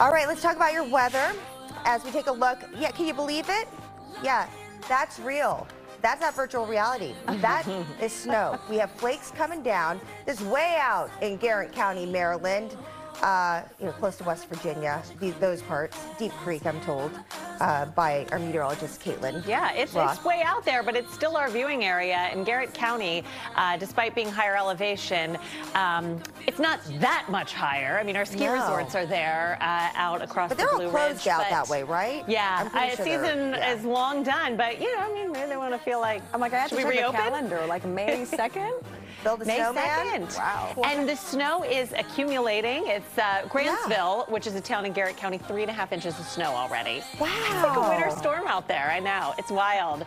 All right, let's talk about your weather as we take a look. Yeah, can you believe it? Yeah, that's real. That's not virtual reality. That is snow. We have flakes coming down. This is way out in Garrett County, Maryland. Uh, you know, close to West Virginia, these, those parts. Deep Creek, I'm told, uh, by our meteorologist Caitlin. Yeah, it's, it's way out there, but it's still our viewing area in Garrett County. Uh, despite being higher elevation, um, it's not that much higher. I mean, our ski No. resorts are there uh, out across But the they're all closed Ridge. out that way, right? Yeah, I'm uh, sure season yeah. is long done, but you know, I mean, maybe they want to feel like. I'm like, I have should to we check reopen? calendar, like May 2nd? Build a May snowman. 2nd. Wow. And the snow is accumulating. It's uh, Grantsville, which is a town in Garrett County, three and a half inches of snow already. Wow. It's like a winter storm out there. I know. It's wild.